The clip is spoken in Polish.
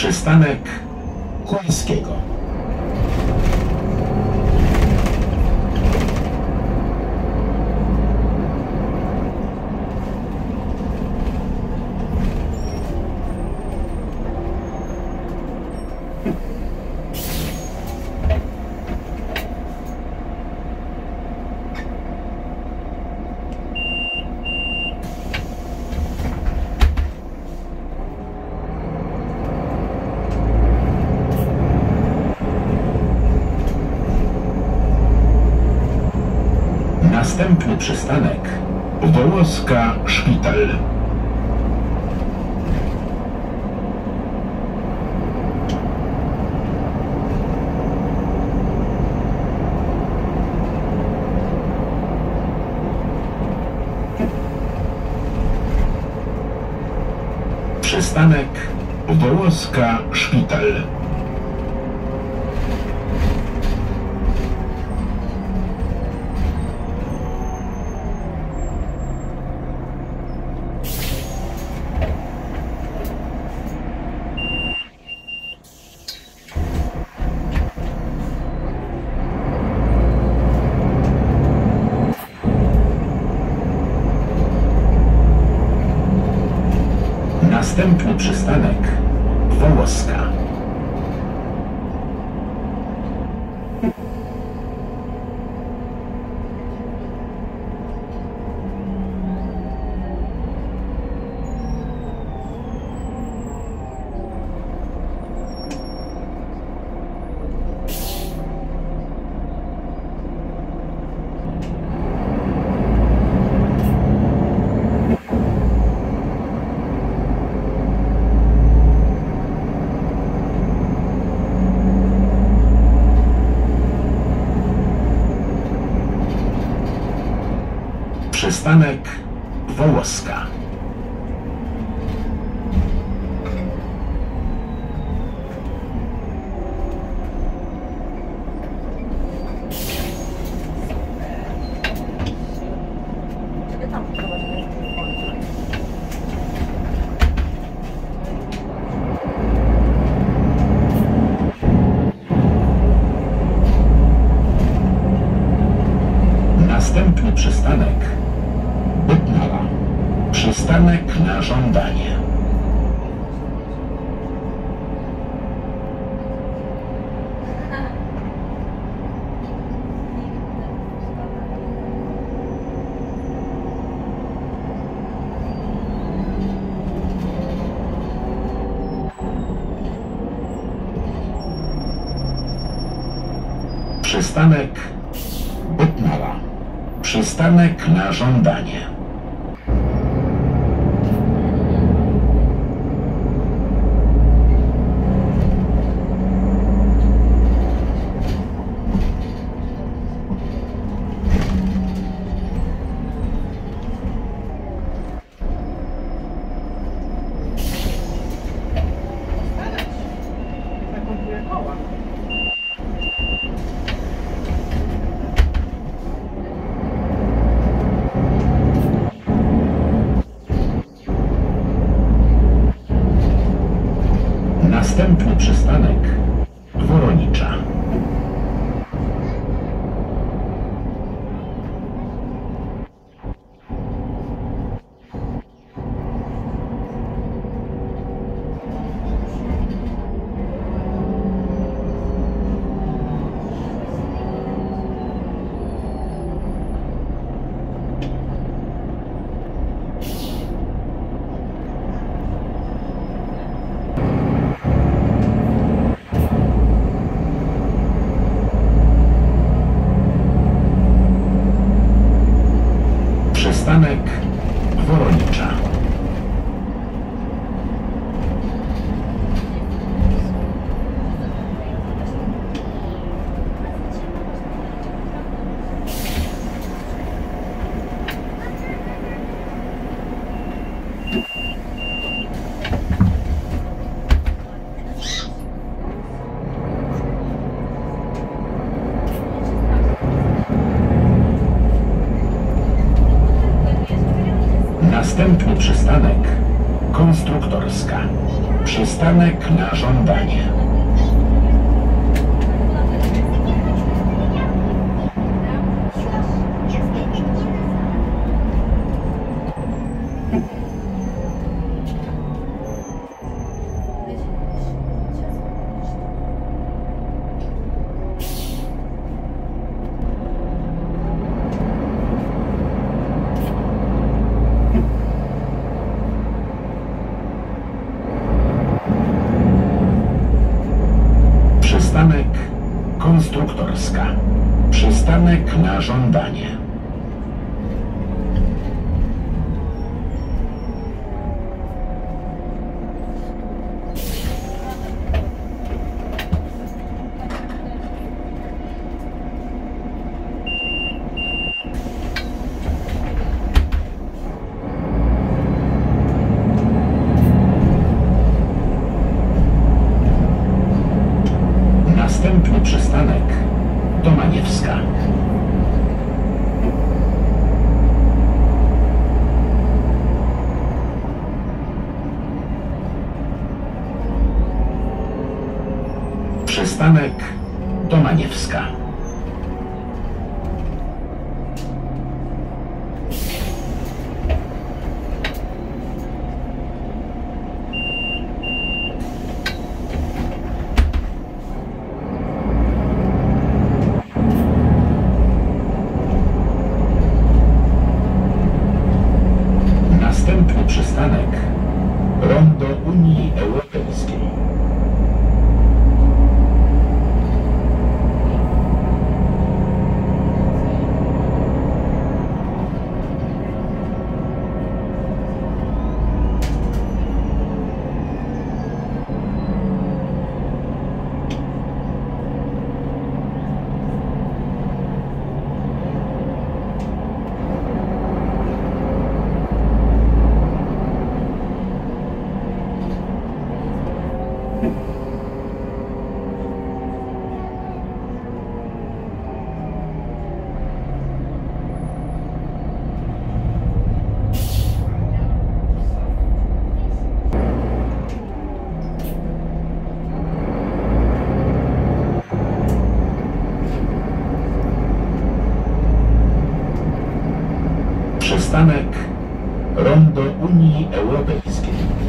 Przystanek Kłańskiego. Następny przystanek Wołoska Szpital. Przystanek Wołoska Szpital. Następny przystanek Wołoska. Przystanek Wołoska. Następny przystanek. Przystanek na żądanie. Przystanek Bytnala. Przystanek na żądanie. Następny przystanek Woronicza. Przystanek Woronicza. Następny przystanek Konstruktorska. Przystanek na żądanie. Przystanek konstruktorska. Przystanek na żądanie. Następny przystanek Domaniewska. Przystanek Domaniewska. Następny przystanek Rondo Unii Europejskiej. Przystanek Rondo Unii Europejskiej.